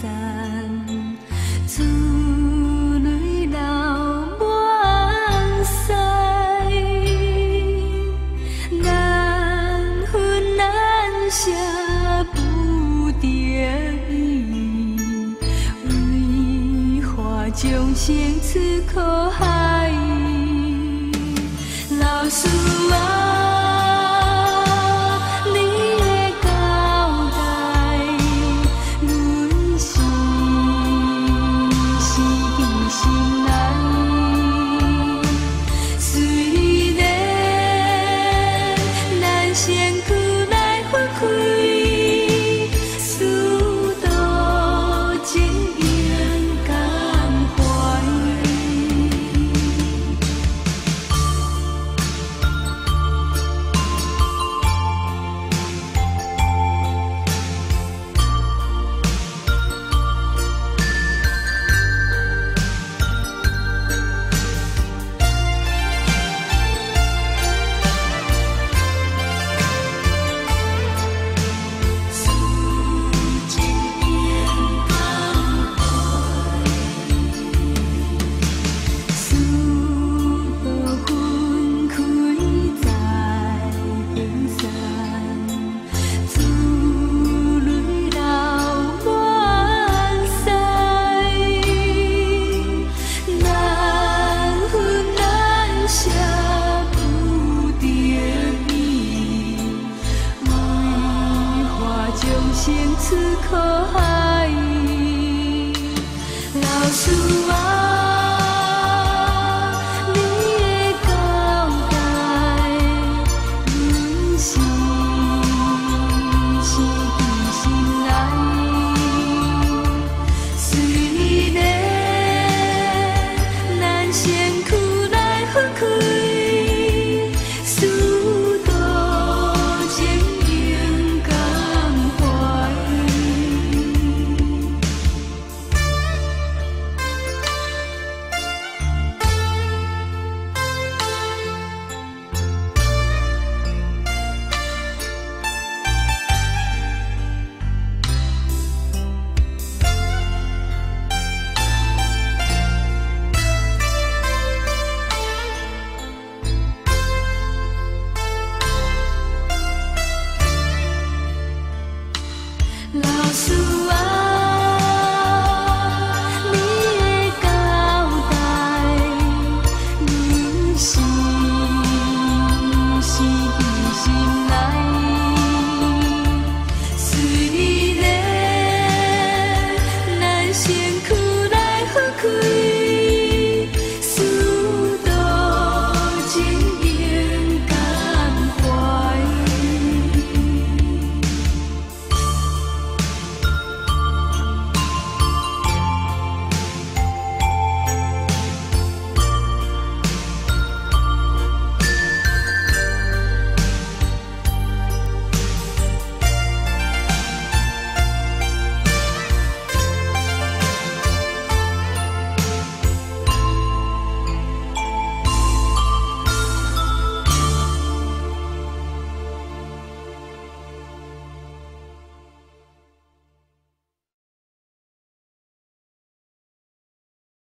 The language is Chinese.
散珠泪流满腮难分难舍不得你为何将情痴苦海老师啊啊，你的，阮心人。虽然人苦来分开。